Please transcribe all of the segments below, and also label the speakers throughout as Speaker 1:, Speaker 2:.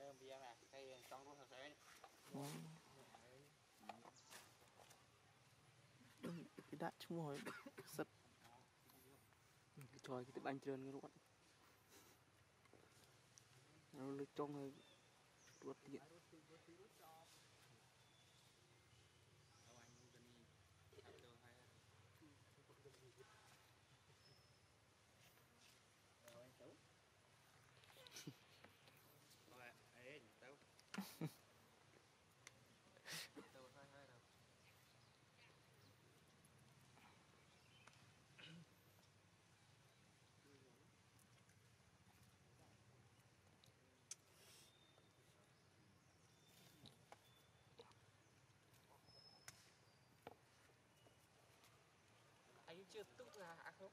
Speaker 1: នៅវាណាគេចង់រស់នៅស្អែក
Speaker 2: ដូចគេដាក់ឈ្មោះឲ្យសិតគេជួយគេទៅបាញ់ច្រើនរត់នៅលើចុងហើយរត់ទៀត
Speaker 3: chưa tụng là không?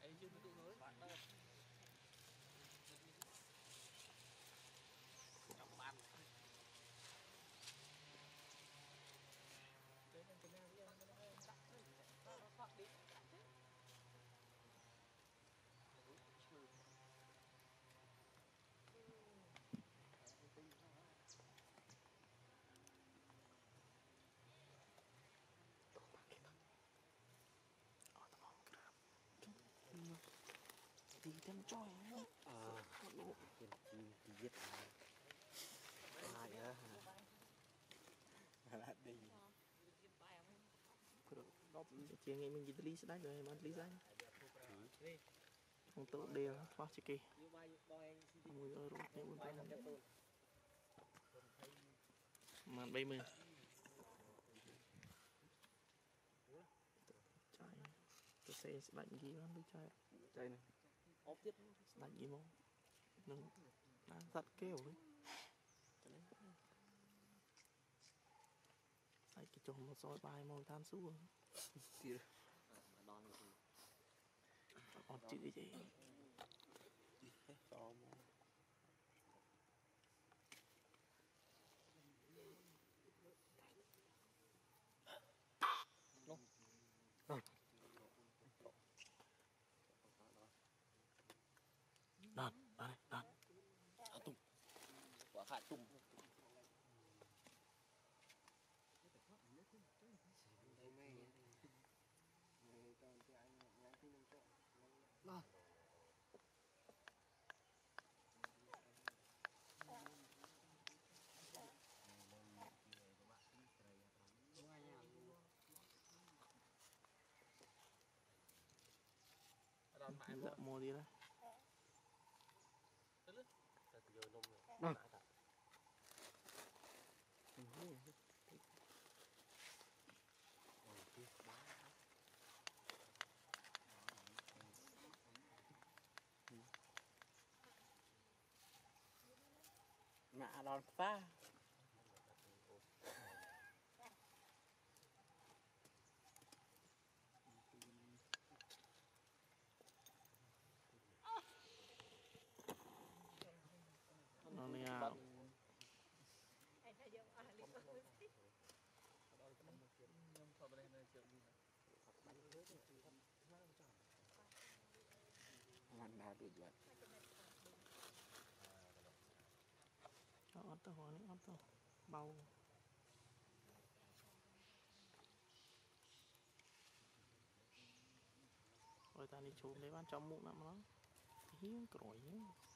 Speaker 3: Ấy chưa tụng rồi
Speaker 2: thì thêm trôi
Speaker 1: ờ
Speaker 2: độ
Speaker 1: thì thì giết ai ai á
Speaker 4: là đi
Speaker 2: đọc chia nghe mình chỉ lý sẽ đánh rồi mà lý đánh không tự đều thoát chị kì mùi ơi rồi này buồn bã mà bay mưa chạy tôi sẽ đánh gì lắm tôi chạy chạy này បទៀតស្ដាច់យីមកនឹងបានសត្វកែវហ្នឹងសាច់គេចុះមកសយបាយមកតាមសួរទៀត
Speaker 1: ដល់
Speaker 2: អត់ជឿទេ
Speaker 3: dạ
Speaker 2: mua đi đấy
Speaker 1: ừ.
Speaker 5: Vâng. Mạ đòn pha Mana ada jual?
Speaker 2: Auto ni auto bau. Rồi ta đi chụp lấy ban trong mụn nằm nó. Hiếm cổi nhá.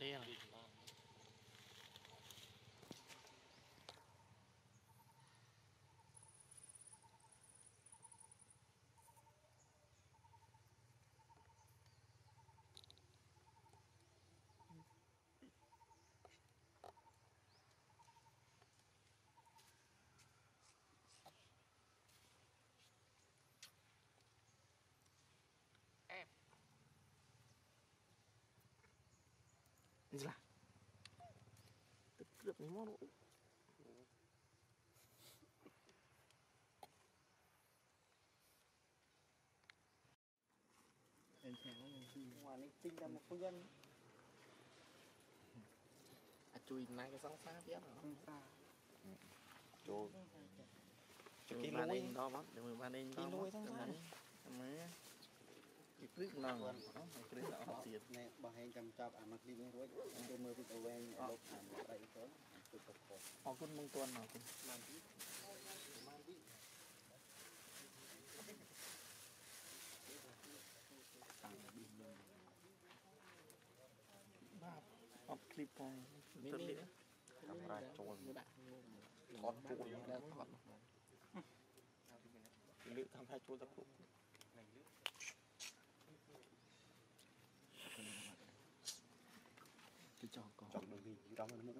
Speaker 2: Chỉ một Gì là Tức được mấy món nữa
Speaker 5: Em chàng nó
Speaker 1: Ngoài này tinh ra một cô dân
Speaker 5: chui này cái sóng xa biết rồi không xa
Speaker 4: ចូល Chui cái ba lối đinh
Speaker 2: đó mất để mình ba ពីព្រឹកឡើង
Speaker 1: ពីព្រឹកដល់អស់ទៀតនេះបោះហែងចាំចាប់អាមកនេះនេះរួចទៅមើលពីប្រវែងលោកតាមប្រៃទៅគឺប្រកប
Speaker 2: អរគុណមកទាន់អរគុណ
Speaker 1: បានទីបានទីតាមរបៀបនេះ
Speaker 2: បាទអត់ឃ្លីបផងមានក
Speaker 5: ាមេរ៉ាចូលដាក់ថតចូលដាក់ថត
Speaker 4: លើកកាមេរ៉ាចូលទៅគ្រប់ trong mũ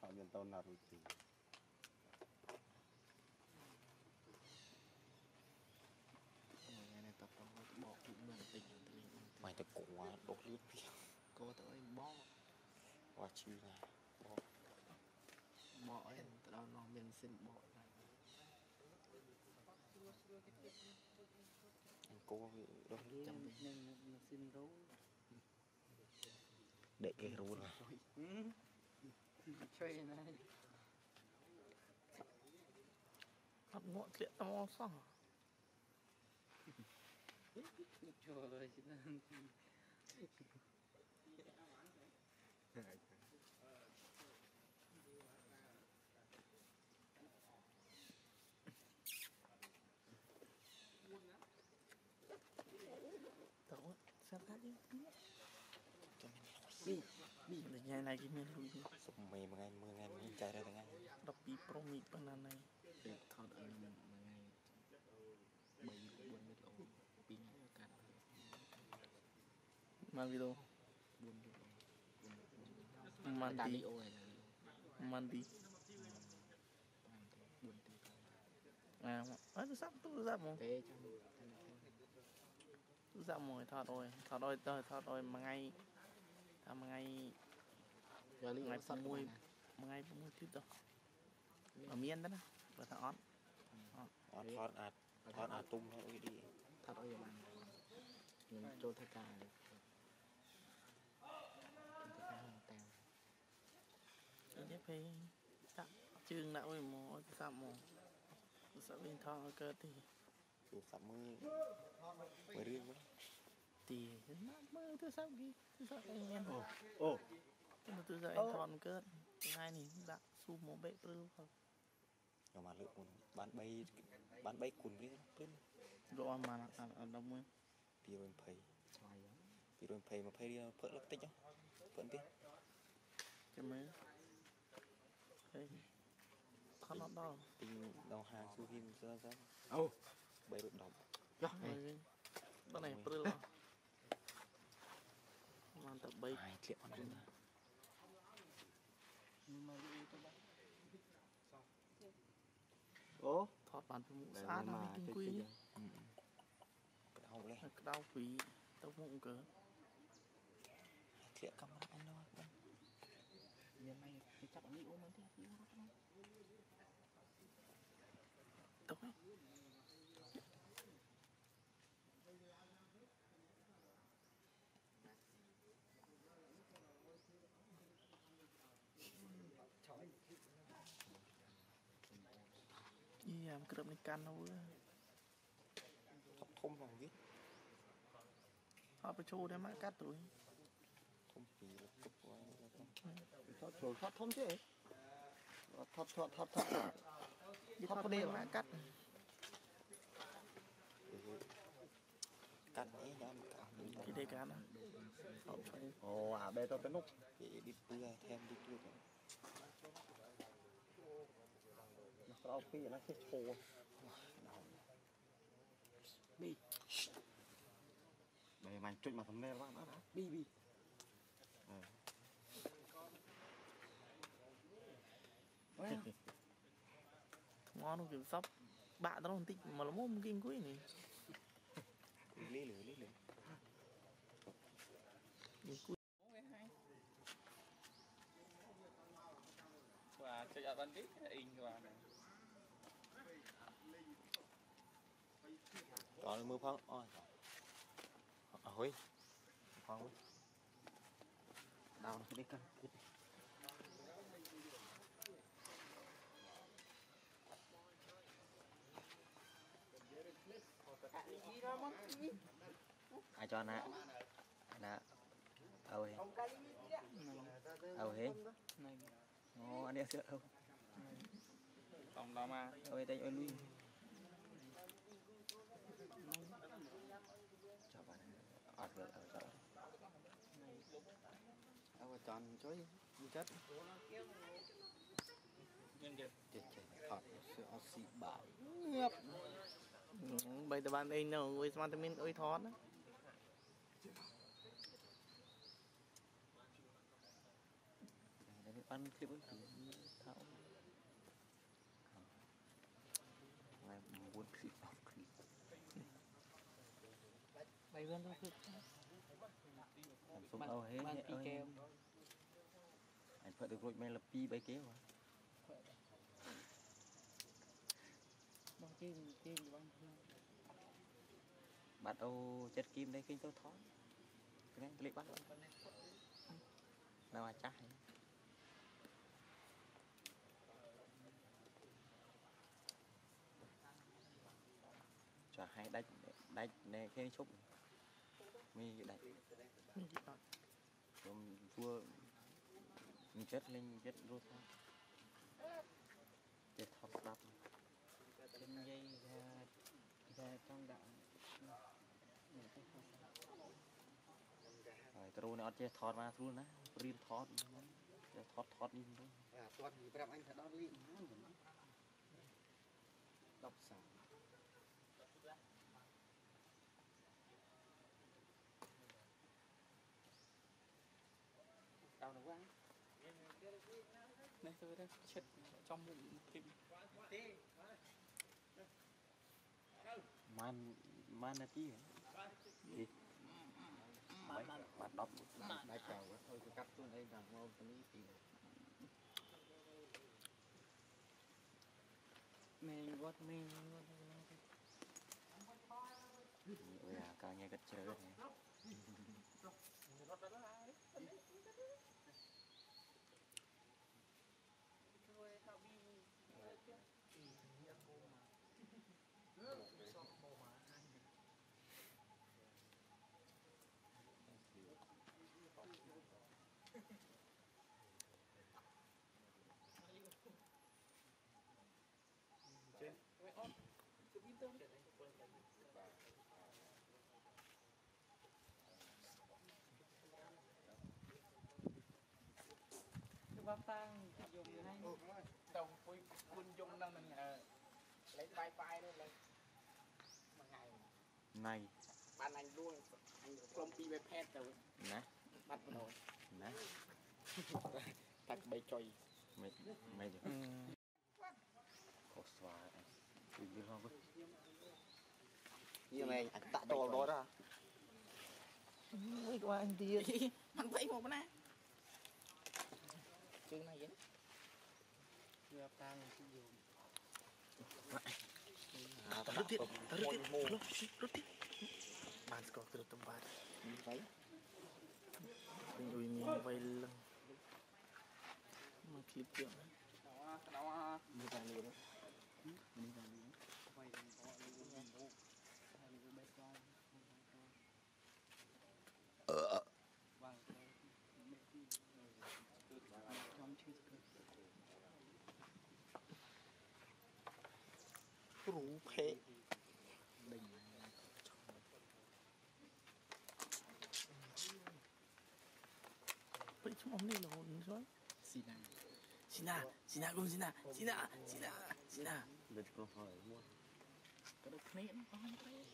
Speaker 4: họ nhân tao nào rồi chứ
Speaker 5: tập trong cái bọt cũng mình mày tập
Speaker 4: cổ quá đốt lướt kia
Speaker 5: cô tới bó.
Speaker 4: Quá chiêu này
Speaker 5: បក វ៉ាឈឺណា បកអីទៅដល់នោះមានសិនបកដែរ
Speaker 4: អង្គវាដុកលឿ ចាំ ន ទៅ
Speaker 5: នឹងម៉ាស៊ីនរោ
Speaker 4: ដេកគេរួន ជួ
Speaker 1: យណា
Speaker 2: học ngọ thiện tao mong sao ជួយ
Speaker 5: ណា
Speaker 4: bị
Speaker 2: để nhà này cái miền lùi
Speaker 4: សុំមេមួយថ្ងៃមួយថ្ងៃមានចៃដែរថ្ងៃ
Speaker 2: đọc bị pro mị bên này
Speaker 5: ទៅថតអីមួយថ្ងៃ3 4មីតអូពីរថ្ងៃកាត់
Speaker 2: mà video
Speaker 5: 4មីតអូ mà ដាក់លី đi អូឯណា
Speaker 2: mà đi បានទៅ4
Speaker 5: ទី
Speaker 2: à ấy tôi sắp tôi sắp một
Speaker 5: ទេចាំ
Speaker 2: tôi sắp một thọt rồi thọt rồi tôi thọt rồi mà ngay à mà ngay យកលីអូស តាមថ្ងៃ
Speaker 5: យ៉ាលីថ្ងៃ6ថ
Speaker 2: ្ងៃ6ទៀតទ
Speaker 5: ៅ
Speaker 2: មានទេណាបើថាអត់
Speaker 5: អ
Speaker 2: ត់
Speaker 4: អត់ថតអត់
Speaker 5: ថតអា
Speaker 4: ទុំថតអុយឌី
Speaker 5: ថតអុយបានខ្ញុំចូលធ្វើការធ្វើការតាមអញ
Speaker 2: ្ចឹងពេលដាក់ជើងដាក់មួយមកទៅសាប់មកទៅសាប់វិញថតឲ្យកើតទី
Speaker 4: ទូរស័ព្ទមើលមើលរឿងមក
Speaker 2: tì nó mơ tôi sao đi tôi sao anh em ồ
Speaker 4: ồ.
Speaker 2: Nhưng mà tôi giờ anh thon cơn. Ngay này đã su mô bệ prư không
Speaker 4: rồi mà lựa cuốn bán bay bán bay cuốn đi bên
Speaker 2: rồi mà à à đông em.
Speaker 4: Đi rồi phải đi rồi phải mà phải đi phớt lắc tích không phớt đi
Speaker 2: cái mấy? Cái khăn nó đau
Speaker 4: tình đầu hàng su phim sao sao ô bay được đọc đó
Speaker 2: này
Speaker 4: bữa này prư không
Speaker 2: បានតែ3ធ្លាក
Speaker 4: ់អត់ទេណា
Speaker 5: មកលីទៅបាទ
Speaker 4: អូ
Speaker 2: ថតបានពីមុខស្អាតណាស់ទីគួយ
Speaker 4: ក្តៅលេះ
Speaker 2: ក្តៅពីទៅមុខអង្គើ
Speaker 4: ធ្លាក់កាមេរ៉ាអីនោះបាទ
Speaker 5: មានមិនចាប់អានេះអូមិនទេ
Speaker 2: เริ่มในการเอาเว้ย
Speaker 4: ทับทมของวิ
Speaker 2: เอาไปชูได้ไหมกัดตุ้ย
Speaker 4: ทมปีแล้วก็ปล่อยทับโชว์
Speaker 5: ทับทมใช่
Speaker 4: ทับทับทับทับ
Speaker 2: ทับประเดี๋ยวกัด
Speaker 4: กัดนี่นะกี่เด็กกั
Speaker 5: นนะ
Speaker 4: โอ้อาเบตเป็นนกดีเปื่อแทนดีเปื่อ
Speaker 1: ក្រោកពីណាគេឈោប
Speaker 4: ៊ីបែមិនចុចមកសំណេរបានអត់ប៊
Speaker 1: ីប៊ី
Speaker 2: ngon không kiểu sắp bạn tao nó tích mà nó mồm kinh quý này
Speaker 4: លីលឺលីលឺ
Speaker 2: Kinh quý
Speaker 3: ចុចអត់បាន
Speaker 4: Đó là mưa khoáng. Ôi. À, hối. Khoáng quá. Đau nó biết cân. ai cho nè nè đâu hên
Speaker 1: đâu hên
Speaker 4: ngon anh em chưa, đâu
Speaker 3: còn đó mà
Speaker 4: ôi tay ôi lui អត់លើអត់ទៅអូចន់ជួយចិត្ត
Speaker 3: ចិត្
Speaker 4: តចិត្តអត់
Speaker 1: អត់ស៊ីបាយងាប់
Speaker 2: បីតបានអីនៅអុយស្មានតែមានអុយថតណា
Speaker 4: បានគ្លីបហ្នឹង
Speaker 2: ថា
Speaker 4: ថ្ងៃ9គ្លីប10គ្លីប3
Speaker 5: viên thôi
Speaker 4: xuống đâu hết បាន hết ពីកែ ơi
Speaker 5: វ
Speaker 4: anh phải được rồi mày là pi bay kéo à
Speaker 5: បងជើងជើងបងខ្ញុំ
Speaker 4: bắt ô chất kim đây kinh tôi thoát cái này clip bắt nào mà chắc cho hai đánh đánh nè cái chúc mi đánh
Speaker 1: មា
Speaker 2: នេះអត់ខ
Speaker 4: ្ញុំធ្វើមិនចិត្តលេងចិត្តរស់ថាចិត្តថប់ស្ដាប់ខ
Speaker 1: ្ញុំនិយាយថាតែចង់ដាក់
Speaker 4: ហើយទ្រូនេះអត់ចេះថតមកស្រួលណាព្រៀមថតចេះថតថតនេះមិនដឹង
Speaker 1: អាទាត់និយាយប្រាប់អញថាដល់លេខ10សា
Speaker 2: tới đây chết trong bụng tìm.
Speaker 4: Man manati hả? Gì mà mà đọc đại
Speaker 1: trầu thôi tôi cắt xuống đây là ngon tôi nghĩ thì mình quát mình
Speaker 4: ôi à cả nhà cất chơi này
Speaker 3: đầu cuối
Speaker 5: quân
Speaker 3: dung
Speaker 5: năng
Speaker 3: mình ờ, lấy
Speaker 5: bay bay lên lên một
Speaker 4: này.
Speaker 5: Bạn anh đua anh công ty về pet rồi.
Speaker 4: Nè.
Speaker 5: Bắt
Speaker 4: đầu nè.
Speaker 5: Thật bay chơi
Speaker 4: mày mày được. Ừ. Có xóa em. Đi không như này anh tạ đồ đó
Speaker 1: ra.
Speaker 2: Ui, qua anh đi Thằng vậy một nè Chương này vậy đó
Speaker 4: Taruh taruh
Speaker 2: Mas ke tempat.
Speaker 4: Ini
Speaker 2: 엄밀히 먹는 소리?
Speaker 5: 시나.
Speaker 2: 시나, 시나, 그럼 시나, 시나, 시나, 시나.
Speaker 4: Đừng có hỏi mua.
Speaker 2: Cái đồ này nó có không thấy.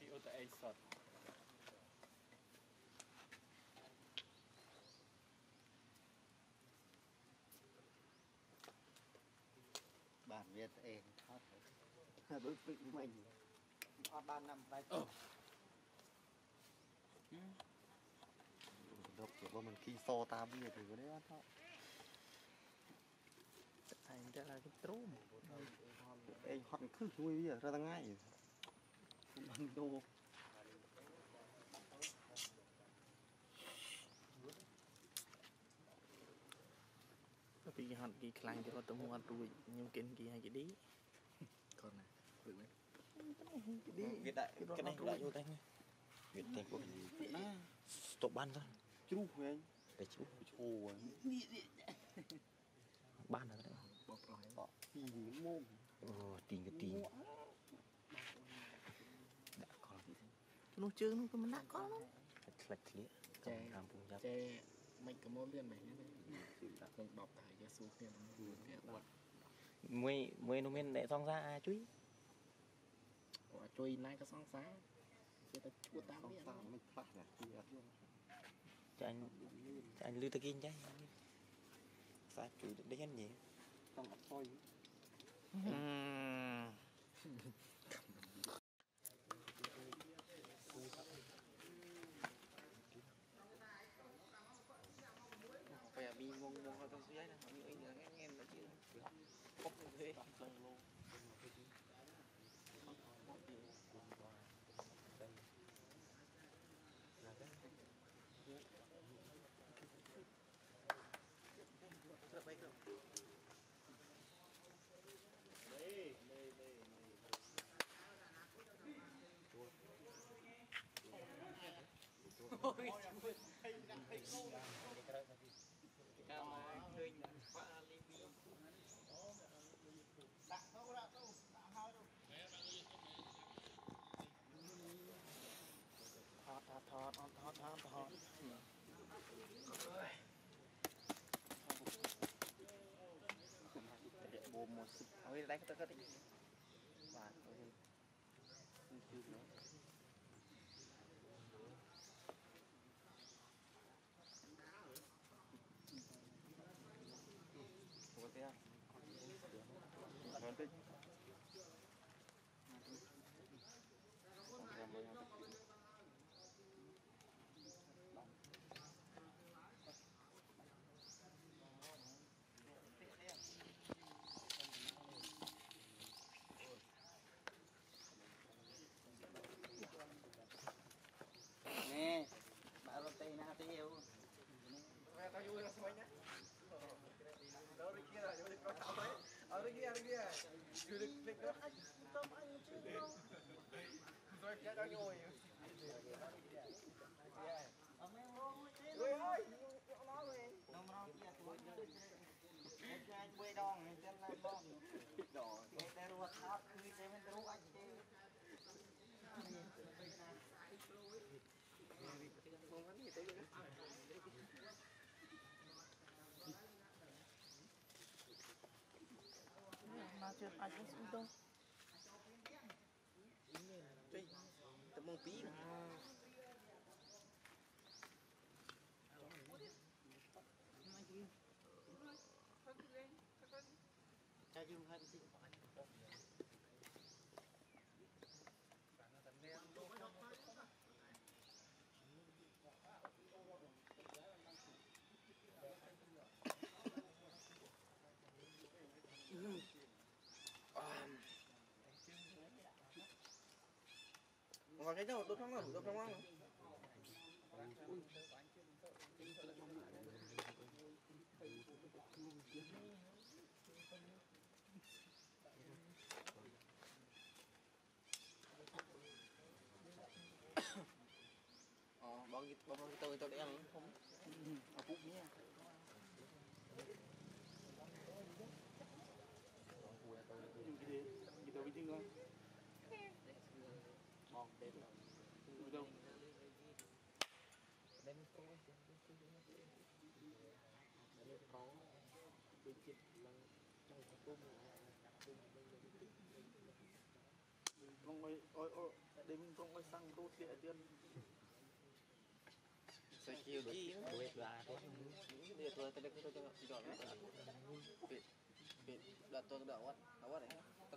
Speaker 3: Thì ô tô ai sọt.
Speaker 4: Bản
Speaker 1: Việt em thoát. Đối
Speaker 5: với mình. Ba năm tay.
Speaker 4: របស់มันគីសតាមវាទៅនេះអត់ទៅ
Speaker 2: តែឯងតែឡើងទ្រូម
Speaker 1: ឯង
Speaker 4: ហត់ខឹសជួយវារាល់ថ្ងៃមិនដូរ
Speaker 2: ពីហត់គីខ្លាំងគេរត់ទៅមាត់រួចខ្ញុំគិនគីឲ្យគេឌី
Speaker 5: គាត់ណាព្រឹកវិញ
Speaker 2: វាដាក់គេដាក់យូរ
Speaker 4: តែវាតែគាត់ណាស្តុបបានទៅ
Speaker 1: ជ្រុះហ្នឹង
Speaker 4: តែជ្រុះឈោហ្នឹងបានហើយបង
Speaker 5: ប្រុសប
Speaker 4: ង
Speaker 1: ពីមក
Speaker 4: អូទីងទីងដាក់កល
Speaker 2: នោះជើងនោះក៏មិនដាក់កលនោះ
Speaker 4: ឆ្លាច់ធ្លាកចែតាមពុំយ៉ាប់
Speaker 5: ចែមិនក៏មកលឿនមែន
Speaker 4: ទេដា
Speaker 5: ក់ក្នុង10តែយកសួរគ្នាមួយគ្នាអត់
Speaker 4: មួយមួយនោះមានអ្នកសងសាអាជួយ
Speaker 5: អត់ជួយណាក៏សងសាគេតែឈួតតាមវា
Speaker 1: មិនខ្លះណាគេអត់យល់
Speaker 5: anh
Speaker 4: lưu tơ kinh chứ. Sao chú đấy hết nhỉ
Speaker 1: không có thôi.
Speaker 4: Phải bị ngon ngon ở trong dưới này họ nghĩ là nghe nghe là chứ. Không thế.
Speaker 2: Luôn
Speaker 4: để bồ một sức ơi đánh
Speaker 2: mà chưa ai cũng xuống đâu Đây, tao
Speaker 1: mong tí nữa. cho dương hơn xin Còn
Speaker 4: cái đâu, đốt không nào, đốt không nào. Ờ,
Speaker 1: bao
Speaker 4: nhiêu bao nhiêu
Speaker 1: tôi
Speaker 4: tôi để ăn
Speaker 1: không?
Speaker 2: ở phút nhé Gì đâu biết tiếng không? bom đến
Speaker 1: đâu? đến có đến có bên trên là trong cái tôm
Speaker 2: Con ơi, ôi ôi, để mình con ơi sang tốt địa chân.
Speaker 1: Sao chiều đi? đuôi là thế Dia tu tadi kita
Speaker 4: tengok tidak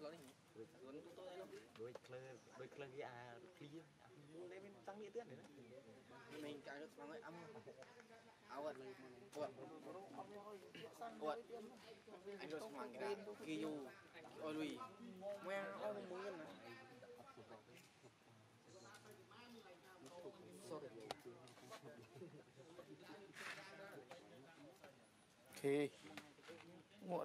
Speaker 3: lah.
Speaker 1: Bit, bit, dah tu dah awat, awat eh. Terlalu ni. Gun tu tu tu. ด้วยเคลอด้วยเคลอที่อาเคลียร์ mua lấy bên tăng nghĩa tiết đấy
Speaker 4: mình cài được
Speaker 1: bằng
Speaker 4: người âm
Speaker 1: áo vật
Speaker 6: quật
Speaker 1: quật anh rồi mang cái kia dù
Speaker 4: ôi lùi nghe ôi không muốn mà
Speaker 6: โ
Speaker 2: อเคงวด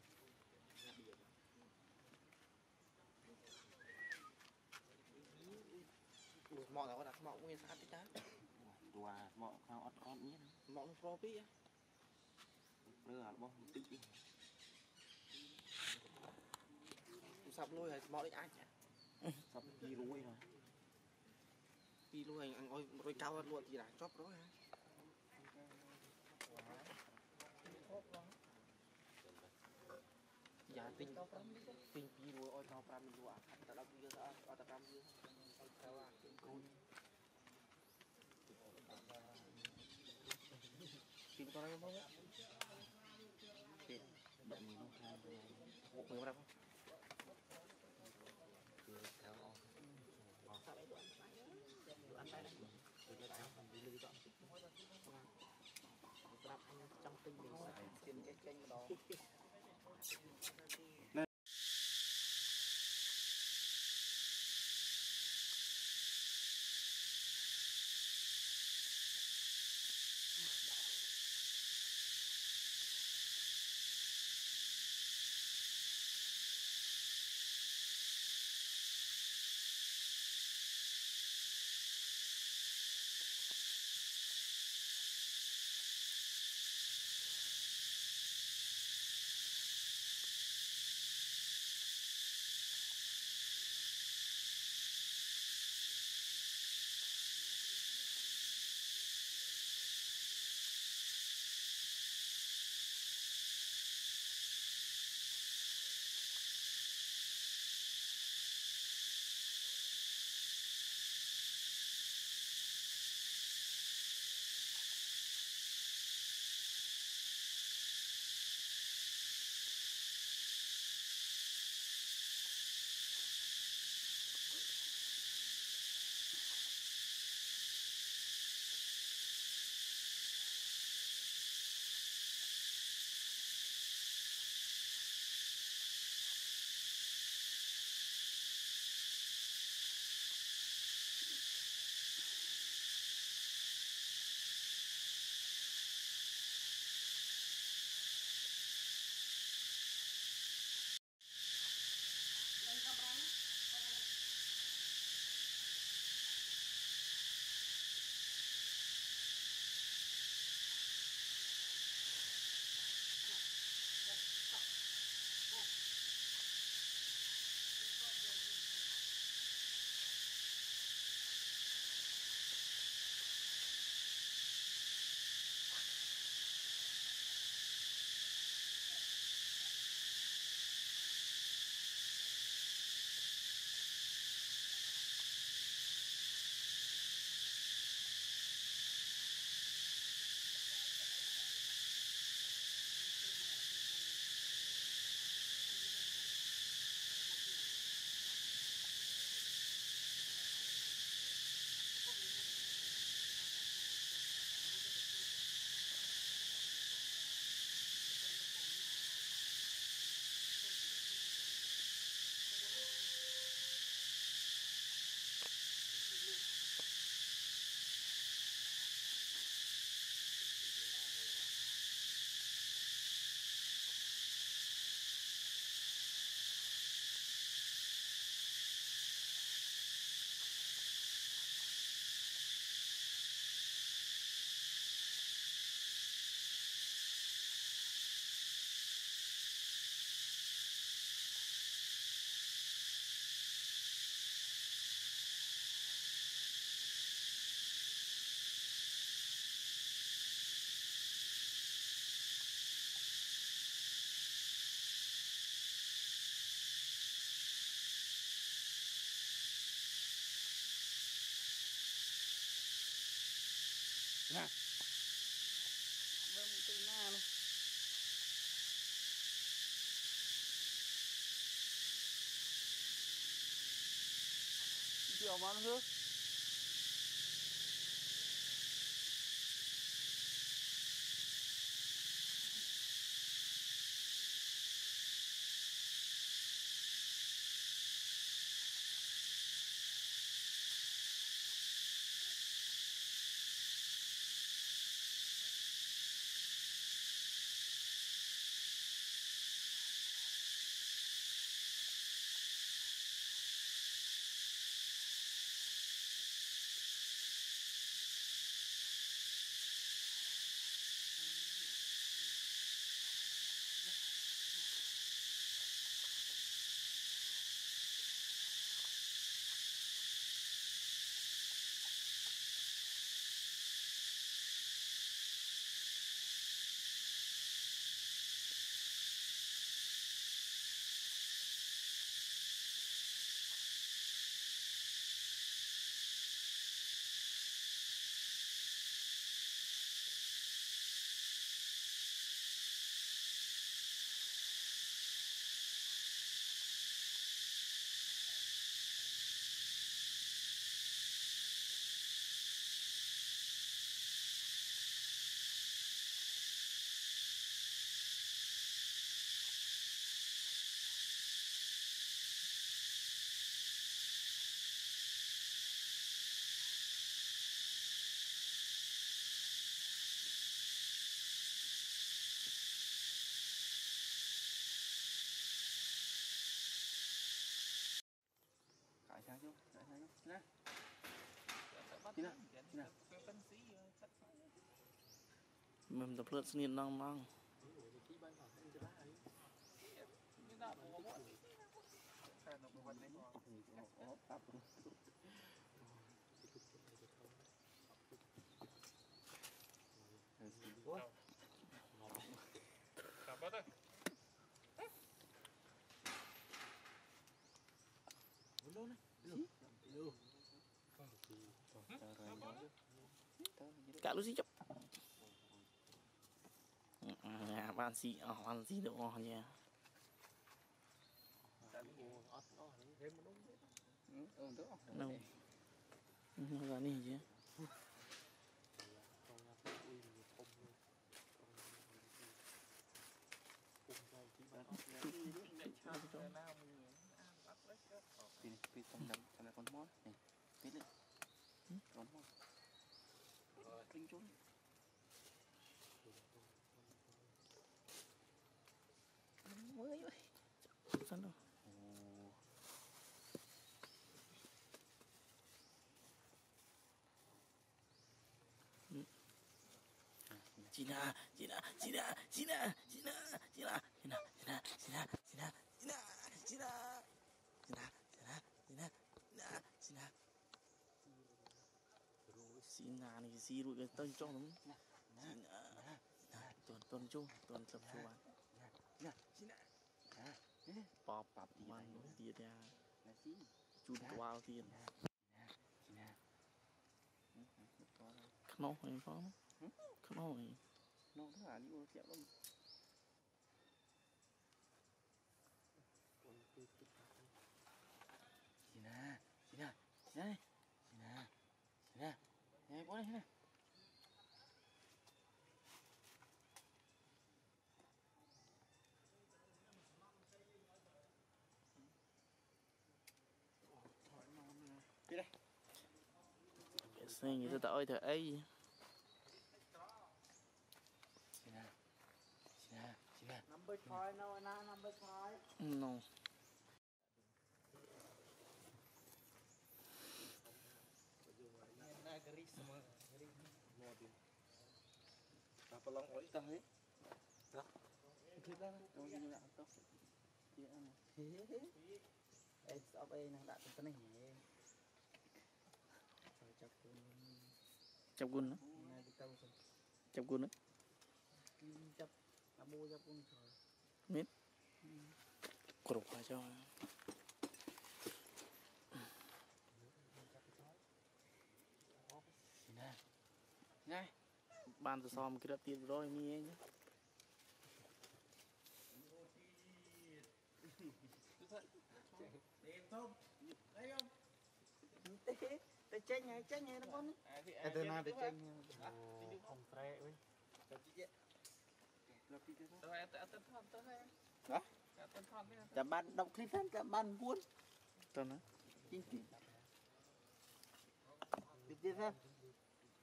Speaker 1: មកដល់គាត់ដាក់ស្មុកវាស្
Speaker 4: អាតតិចតាតួស្មុកខោអត់អត់មាន
Speaker 1: ស្មុកព្រោះពី
Speaker 4: ព្រើរបស់បន្តិចពីសាប់លុយហើយស្មុកនេះអាចសាប់ពីរួយហ៎ពីរួយអញអុយរួយកៅអត់លក់ទីដែរចប់រួយហ៎យ៉ាទិញទិញពីរួយអុយមក5លក់អាត់តែ10វាអត់តែ5វាអត់ត្រូវអា Xin con đây không? Xin bệnh mình không thang Bộ mình không
Speaker 1: Chưa kéo on
Speaker 4: Sao
Speaker 5: đấy đủ ăn phải nữa
Speaker 1: Đủ ăn phải đấy
Speaker 4: Đủ
Speaker 1: ăn phải đấy Đủ ăn phải đấy
Speaker 3: Đủ ăn phải đấy
Speaker 5: Đủ ăn phải đấy Đủ ăn phải đấy Đủ ăn phải đấy Đủ ăn phải đấy monitor
Speaker 3: ពីណាពីណា
Speaker 2: មិនទៅផ្លត់ស្នៀនណងណង
Speaker 6: អូ
Speaker 4: kalau
Speaker 2: sijap. Ya, ban si, oh, ban si doanya.
Speaker 4: Đâu.
Speaker 2: Nó ra này chứ.
Speaker 3: Pin
Speaker 4: pin trong đống, trong con mót này. Pin nữa linh chốn mới vậy
Speaker 2: sao đâu ណានេះស៊ីរួចទៅចុះហ្នឹងតន់តន់ជុះតន់ចាប់ជួបាន
Speaker 4: ណាស
Speaker 2: ៊ីណាប៉ប៉ាប់ទៀតទៀត
Speaker 4: ណាស៊ី
Speaker 2: ជូនក្បាលទៀតណ
Speaker 4: ាណា
Speaker 2: ខ្នោះអីផងខ្នោះអីខ
Speaker 4: ្នោះទៅអានេះអូជាប់ដល់ស៊ីណាស៊ីណាស៊ីណា quá đây nè đi đây
Speaker 6: sang người
Speaker 2: ta ơi thời ấy
Speaker 4: Sina, Sina, Sina.
Speaker 5: Number five, no, no, number five.
Speaker 2: No.
Speaker 1: ប្រឡងអុយតោ
Speaker 4: ះហីតោះឃើញដែរអូយដាក់តោះជាអី
Speaker 5: អេស្អប់អីនឹងដាក់ទៅនេះហេចាប់គុណ
Speaker 2: ចាប់គុណណាចាប់គុណណា
Speaker 5: ចាប់អាមូចាប់គុណច្រើន
Speaker 2: មានគ្រប់ហើយចុះ បានសសរមួយគ្រាប់ទៀតរយងាយណា
Speaker 3: ទេធ
Speaker 5: ំអីយំទៅចេញហើយចេញហើយរបស់នេះ
Speaker 3: អត់ទៅណាទៅចេញ
Speaker 5: ខ
Speaker 6: ្ញុំត្រែវិញទ
Speaker 5: ៅជីក
Speaker 4: លោកទីទៅ
Speaker 3: ទៅអត់ទៅថតទៅហើយ
Speaker 5: ហ៎
Speaker 3: ចាំ
Speaker 5: បានដប់គ្លីសិនចាំបាន9
Speaker 2: ទៅណា
Speaker 6: ជីកទីទៅ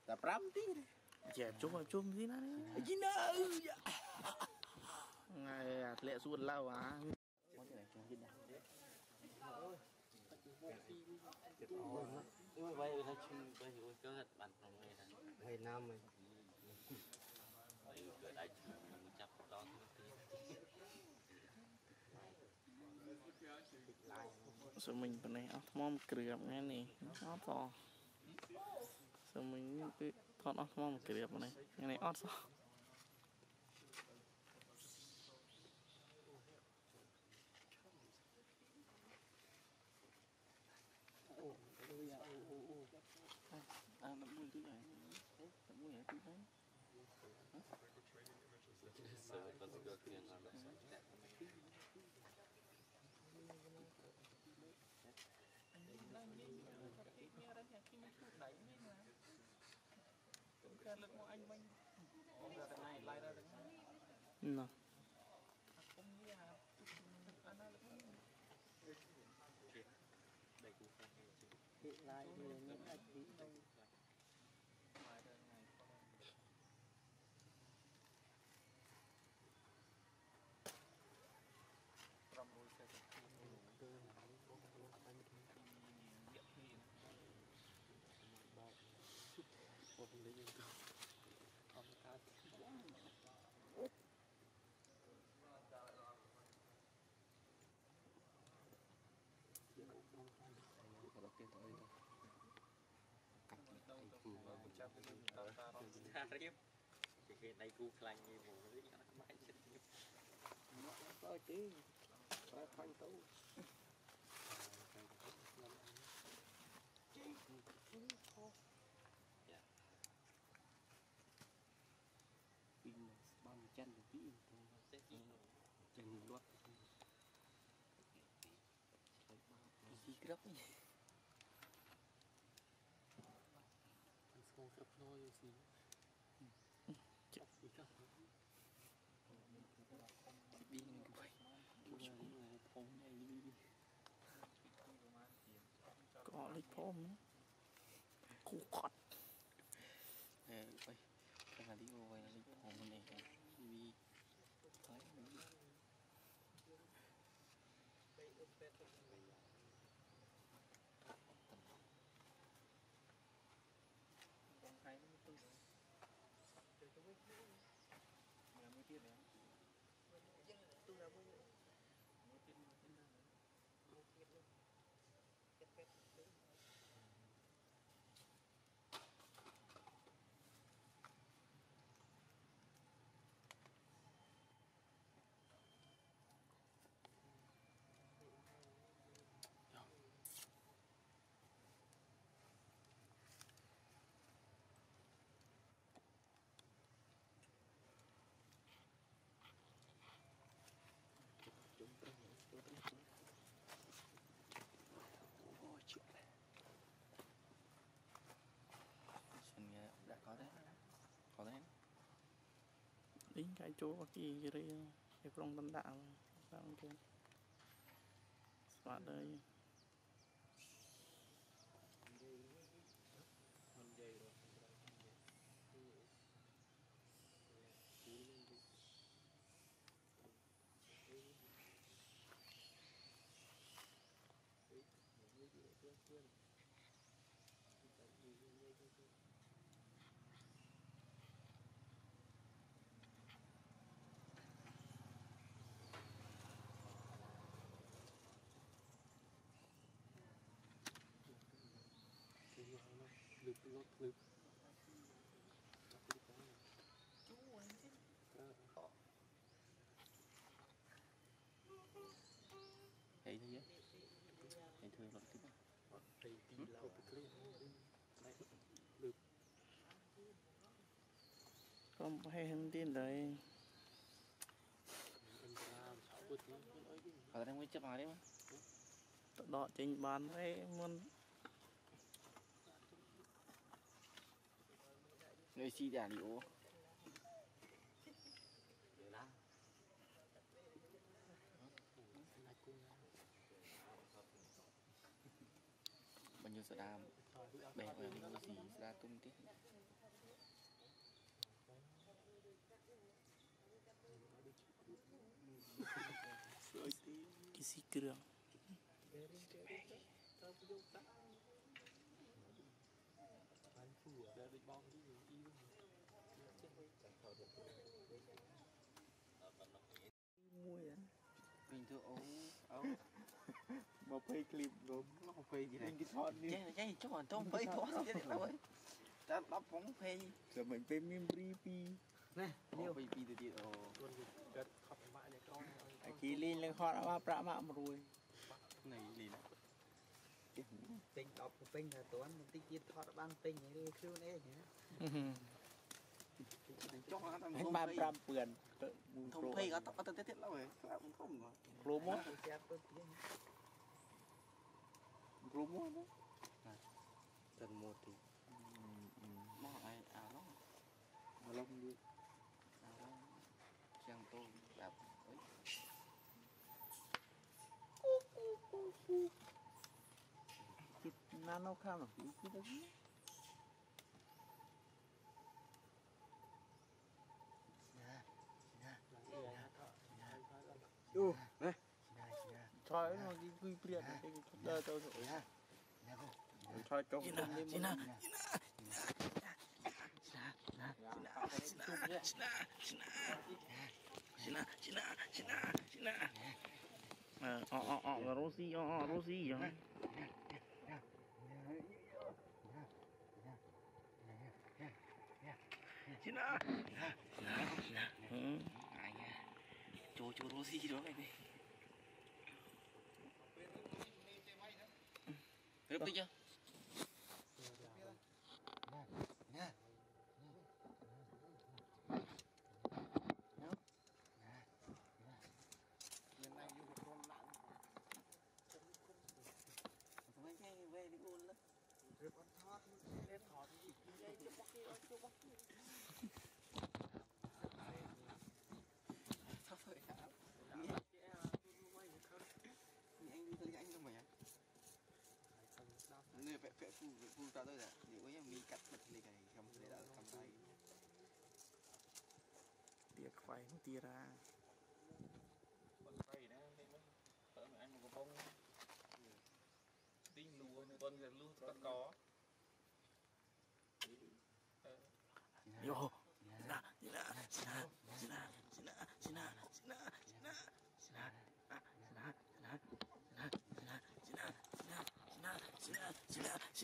Speaker 5: តែ5ទីទេ
Speaker 2: chẹp chung vào chôm gì nữa Gì nữa? Ngày à, lệ xuân lâu à? á
Speaker 4: Có nào
Speaker 6: Ôi
Speaker 4: Ôi quay
Speaker 1: Ngày năm rồi
Speaker 2: Quay mình bên này áo thơm cửa ngay này Nó to. Rồi mình cứ ថ្ងៃនេះអត់សោះសមិញគឺថតអស់ថ្មក្រាបប៉ុណ្ណេះថ្ងៃនេះអត់សោះ
Speaker 4: à nó mua thứ này nó mua ở thứ đấy
Speaker 6: sợ có sự cơ
Speaker 3: ការលើកមកអញវិញអូរត់ថ្ងៃឡាយរត់ថ្ងៃ
Speaker 2: ណោះ
Speaker 6: ត
Speaker 4: ្រៀមជាគេដៃគូខ្លាញ់នេះមកវិញអត់បានចិត្តទៀតមកបើទី
Speaker 3: បើខាញ់
Speaker 1: ទៅ
Speaker 4: ពីស្បំចិនទៅពីទៅចិន
Speaker 1: លត់
Speaker 4: ពីក្រាប់នេះ
Speaker 6: ស្គងក្រាប់នោះយូរស៊ី
Speaker 3: Bingung gue.
Speaker 4: Pomnya ini.
Speaker 3: Kok alik pom?
Speaker 2: Kukat.
Speaker 3: kia đấy dân tu là mua mua tiền mua tiền mua tiền luôn chết chết
Speaker 2: វិញកាយចូលទីរីឯក្រុងដណ្ដាក់ឡើងទៀតស្មាតើយ
Speaker 6: Gottlieb.
Speaker 3: Chú quên chứ.
Speaker 4: Hãy thôi chứ. Hãy thôi lọt tiếp.
Speaker 6: Hãy.
Speaker 2: Không hay hơn tin đấy.
Speaker 6: Ở
Speaker 4: đây mới chấp hàng đấy mà.
Speaker 2: Đó chính bán đấy muốn
Speaker 4: nơi si đà liễu bao nhiêu sợ đam
Speaker 6: bè vào đi có gì?
Speaker 4: Ra tung tiếp
Speaker 6: cái
Speaker 2: gì cường មួយ
Speaker 4: វិញទៅអូអូ
Speaker 2: មកពេលឃ្លីបរំ
Speaker 4: មកពេលគេ
Speaker 2: គេថតនេះ
Speaker 4: ចេះចុះអត់ទៅពេលថតទៀតឡើយតែដល់ផងពេល
Speaker 2: តែមិនពេលមានរីពី
Speaker 5: ណានេះព
Speaker 4: ីពីទៅទៀតអូគ
Speaker 6: ាត់កាត់ខប់ម៉ាក់នេះក្រងអាគីលេងលេងហត់អត់ប្រ
Speaker 2: ាក់ម៉ាក់មួយរួយ
Speaker 6: នេះ
Speaker 4: លេង
Speaker 5: ពេញ10ពេញតែអត់ទាន់បន្តិចទៀតថតបានពេញហើយខ្លួនឯងណា
Speaker 4: Anh ba pram
Speaker 2: pườn. Thông phê có tóc
Speaker 4: có tên tiết tiết lắm rồi. Là cũng thông rồi. Lô mốt.
Speaker 2: Lô mốt đó.
Speaker 1: Tần một thì.
Speaker 4: Nó ai à nó.
Speaker 2: Mà lông đi.
Speaker 4: À đó. Trang tôi đạp. Ấy.
Speaker 5: Nano khao nó.
Speaker 4: Cái đó.
Speaker 2: Thôi nó cái quy priệt cái cái đời tôi rồi ha thôi cho Chị không nè, đi chị mà nè. ờ ờ ờ ờ là Rosie ờ ờ Rosie rồi chị nè
Speaker 4: ừ Ai nha Chô chô đô gì đó này 对不对呀？fu fu ta tôi là nếu mi cắt mặt này cái cầm để đỡ cầm tay.
Speaker 2: Tiệc khoai nó tia ra.
Speaker 3: Con quay đó thì mới anh một cái bông. Tin lùa con lùa con có.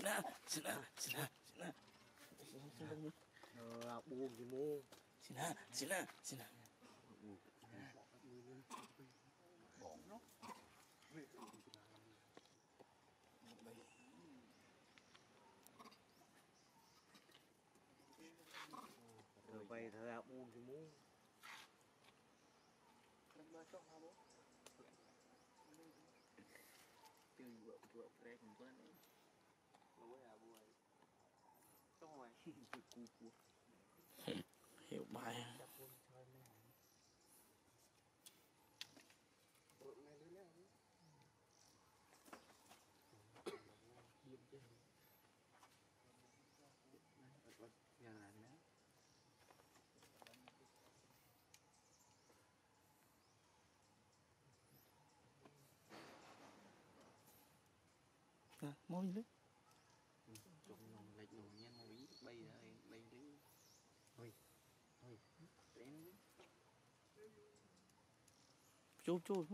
Speaker 2: sina sina sina sina
Speaker 1: buông gì mua.
Speaker 2: Sina sina sina
Speaker 1: bọn nó
Speaker 4: rồi bay
Speaker 1: thở ra buông thì muốn tiêu vợ vợ
Speaker 2: hiểu bài. Mỗi lúc 就就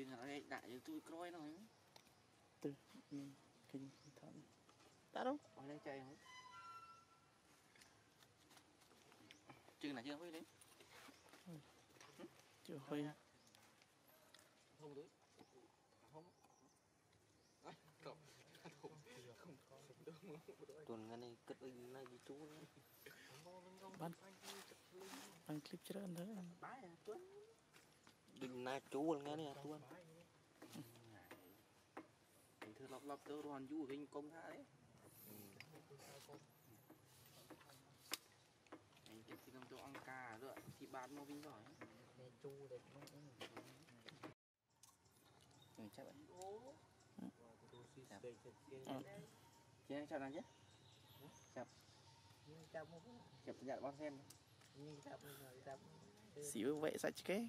Speaker 4: chứ nó đây đại cho tôi coi nó
Speaker 2: từ mình kinh thận. Đã đâu?
Speaker 4: Ở đây chơi không? Chừng là chưa? Với đấy.
Speaker 2: Chưa hơi.
Speaker 4: Không đấy không. Ai cậu. Tuần ngày này cất in này đi chú
Speaker 6: bán
Speaker 2: bán clip chưa ăn nữa
Speaker 4: đừng na chú nghe này tuần mình thưa lọc lọc tớ đoàn du hình công tha đấy. Anh cái thì cho ăn cà nữa thì bán nó vinh giỏi.
Speaker 5: Chu đấy
Speaker 4: người chắc vậy chị anh chào nào chứ chào.
Speaker 5: Chào.
Speaker 4: Dạ bác xem.
Speaker 5: Xíu
Speaker 2: vậy sao chứ. cái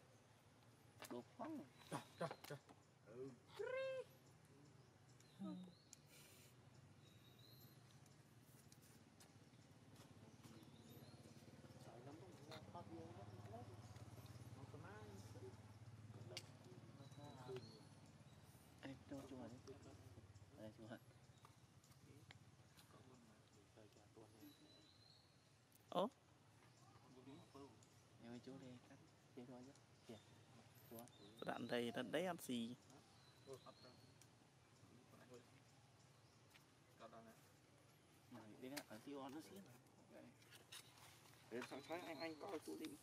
Speaker 4: ghi
Speaker 1: ra chứ
Speaker 2: Ngồi
Speaker 6: dậy, ra
Speaker 5: Một tấm Vô.
Speaker 4: Đâu chụp
Speaker 6: hình Đây
Speaker 4: chụp hình Em ơi chú đi cắt Đi thôi chứ. Kìa. Chúa
Speaker 2: đạn đầy đạn đấy ăn xì.
Speaker 4: Này, đi nè, ở tiêu nó xíu. Để sáng sáng anh anh coi chú đi.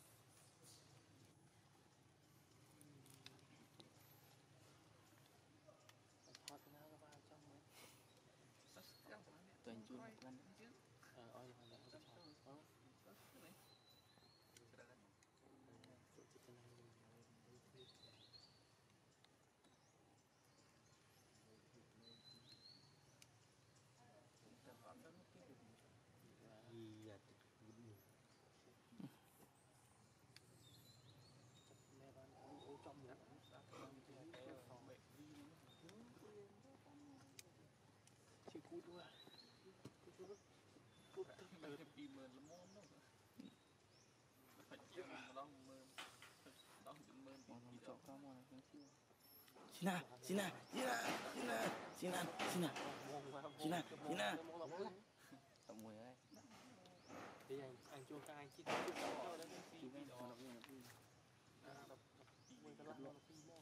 Speaker 2: Sina, Sina, Sina, Sina, Sina, Sina,
Speaker 6: Sina, Sina.
Speaker 4: Tổng mười đấy.
Speaker 6: Thì anh anh chua các anh chỉ cho đến
Speaker 3: khi đó.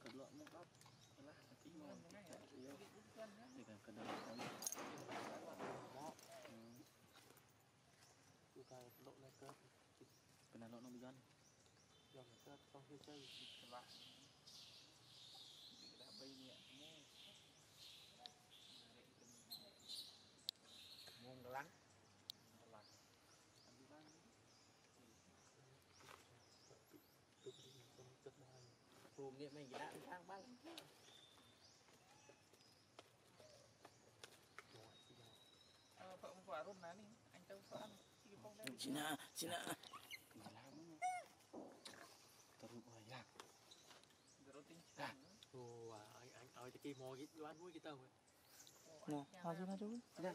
Speaker 6: Cật
Speaker 4: lợn nó bắt.
Speaker 3: Thì
Speaker 4: cần cần lợn lắm.
Speaker 6: Cứ cái lộn này cơ.
Speaker 4: Cần lợn nó bị dân.
Speaker 6: Giờ mình cơ không chơi chơi
Speaker 5: muôn lắng buồn nghiệp mình đã sang băng
Speaker 3: Phượng quả rút ná đi, anh tao sợ ăn, chị không đem Chị nạ,
Speaker 2: chị nạ
Speaker 4: Mà làm Tao rút bởi lạc
Speaker 3: Rồi tinh chị Lạc
Speaker 6: Ồ à 저기 뭐기 완구이 있다 왜?
Speaker 3: nè hao xuống hao xuống nè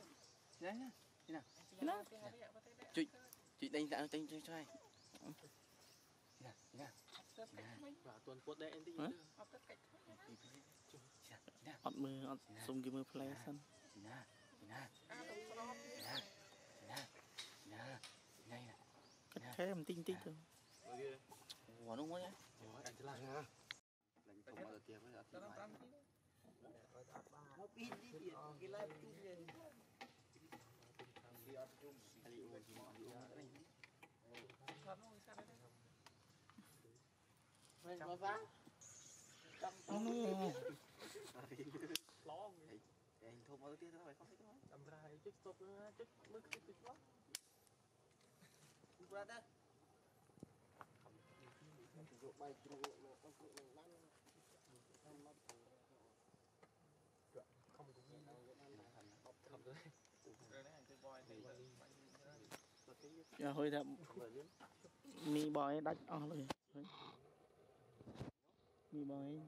Speaker 4: đấy nè nè
Speaker 3: nè chị
Speaker 4: chị đánh tạo đánh cho ai? Nè nè
Speaker 6: và tuần cuột đây em đi
Speaker 2: ọt mưa ọt sung kim mưa play sân
Speaker 4: nè nè
Speaker 3: nè
Speaker 4: nè nè nè
Speaker 2: cắt thế em tinh tinh dạ. thôi.
Speaker 4: Ủa đúng không nhá? Ủa anh sẽ
Speaker 1: làm nha
Speaker 4: Đánh không bao giờ tiếng với giờ tiếng anh thùng ơi tiếc thôi, không thích nói.
Speaker 6: Làm ra chút stop nữa, chút mới cái tuyệt quá.
Speaker 4: Brother.
Speaker 6: Hãy
Speaker 1: subscribe cho kênh Ghiền Mì Gõ Để không bỏ lỡ những video hấp dẫn
Speaker 2: giờ hơi thật mi bòi đắt o rồi mi bòi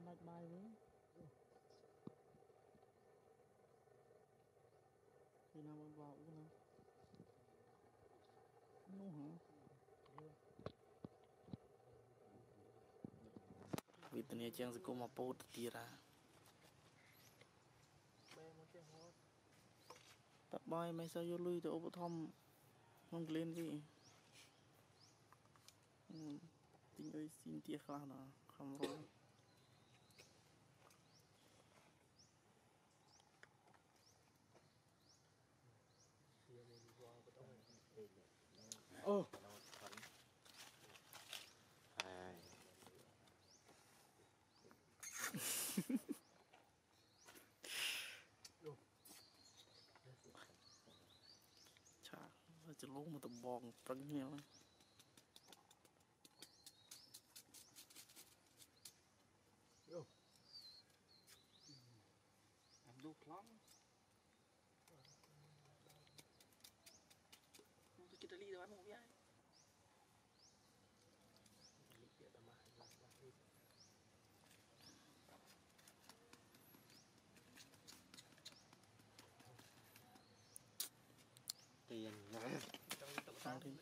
Speaker 2: នដាច់បាយវិញពីណាមកបោកណានោះហ៎
Speaker 6: វិទ្យាជាងសង្គមមកពោត
Speaker 2: ទៀតហ่า
Speaker 6: បែមកជាហត់
Speaker 2: តបាយមិនសូវយកលុយទៅឧបត្ថម្ភក្នុងក្លៀនវិញទិញអុយស៊ីនទាខ្លះដល់ខំរត់
Speaker 4: អូហើយ
Speaker 2: ឆាចលងមកដំបងប្រឹងនេះ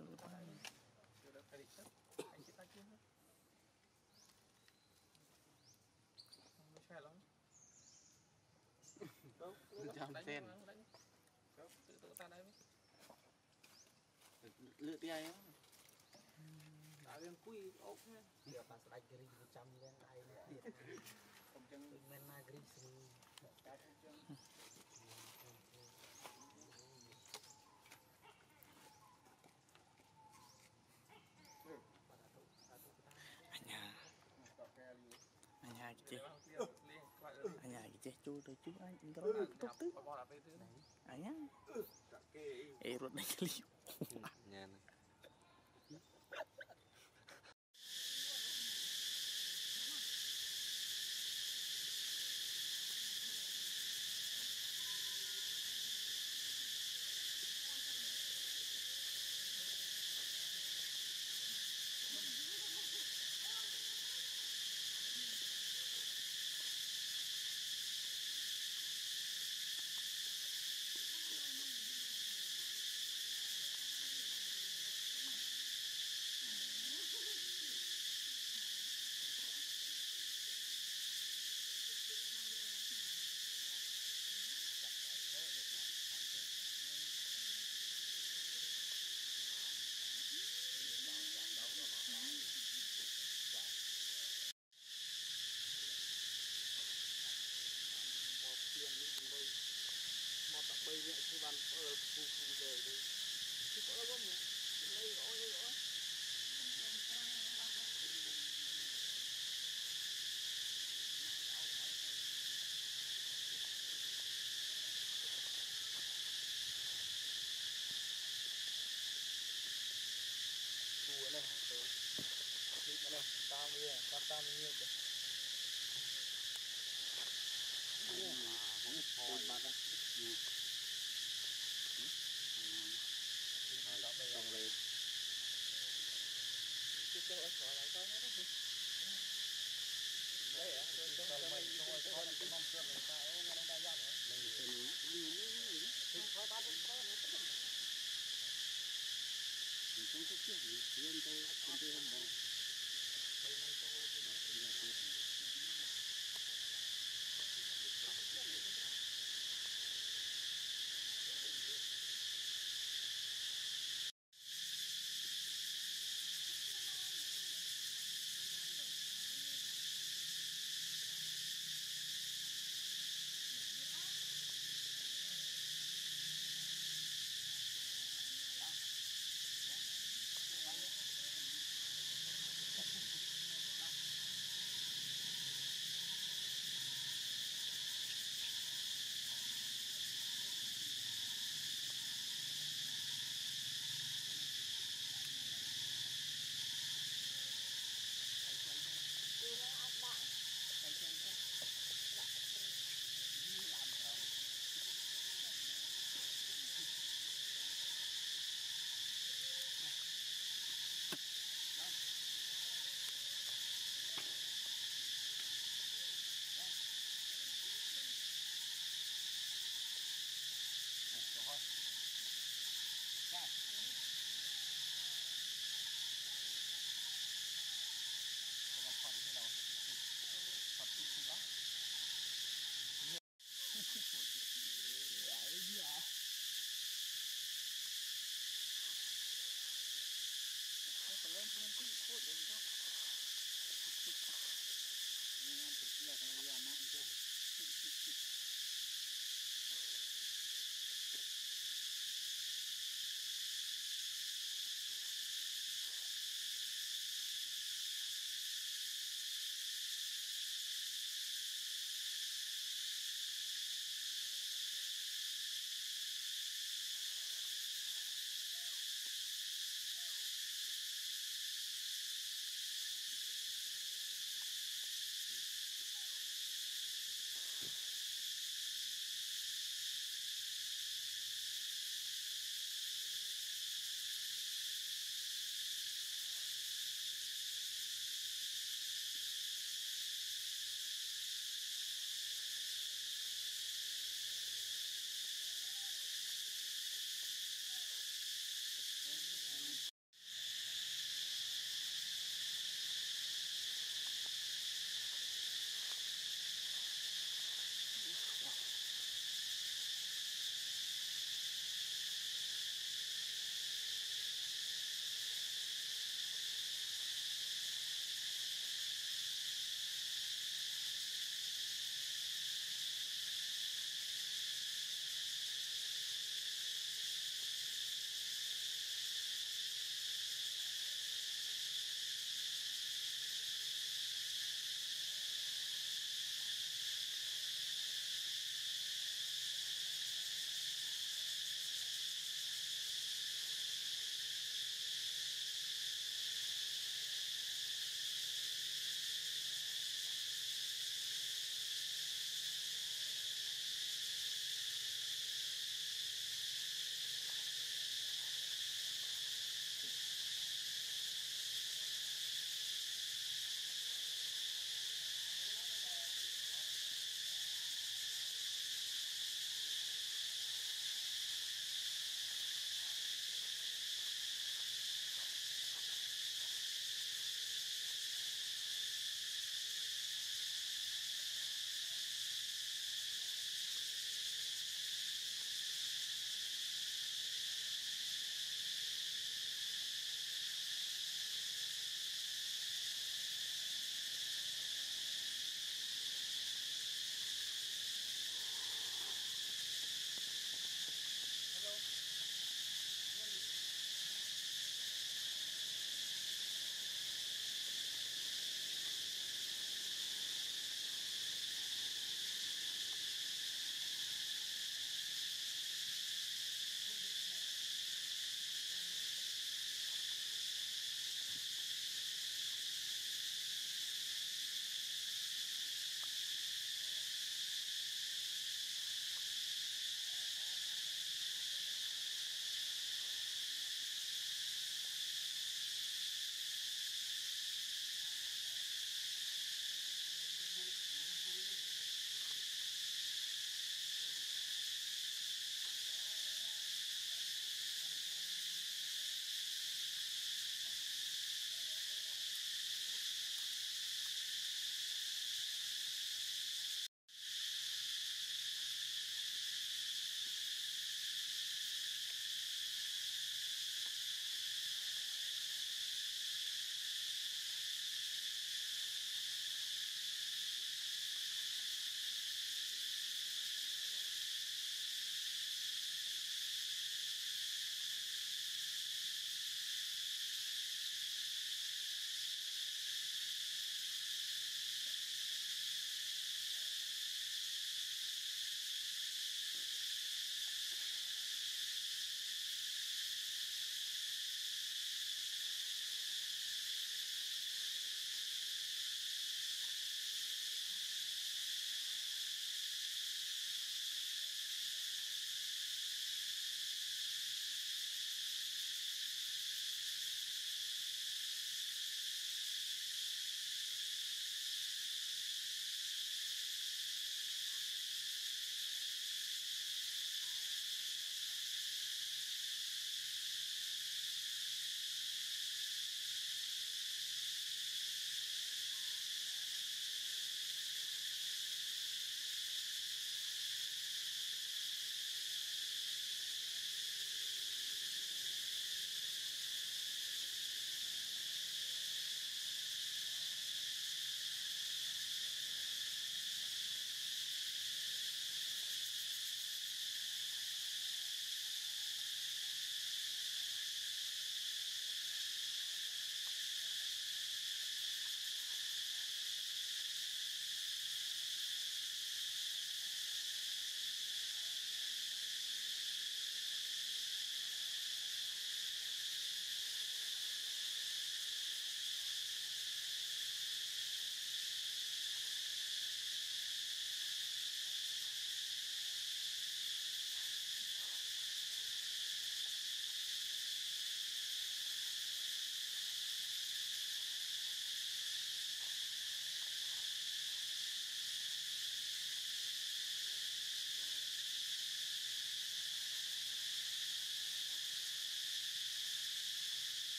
Speaker 3: Betul lepas hari. Sudah periksa. Angkat lagi. Masya Allah. Jam sen. Kau tự tự tan đây.
Speaker 4: Lựa tia nhá.
Speaker 3: Đã lên cùi ốc nhá.
Speaker 5: Dia pas lagi gering macam ni kan air dia.
Speaker 1: Kencang
Speaker 5: main maghrib sini.
Speaker 2: អាចចេះ
Speaker 3: អញ
Speaker 2: អាចចេះជួទៅជួអញក្រោយទុកទៅអញអេរត់ដេញលី
Speaker 4: ញ៉ាំ
Speaker 3: bao nhiêu kìa
Speaker 1: Ôi bà đó.
Speaker 3: Chỗ lại coi hết đó. Đây à, tôi tôi tôi mình tôi tôi
Speaker 1: tôi mong chuyện người ta ấy người ta ra nữa.
Speaker 4: mình không có chuyện gì riêng tôi tôi không đâu.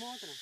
Speaker 1: மூத்தனா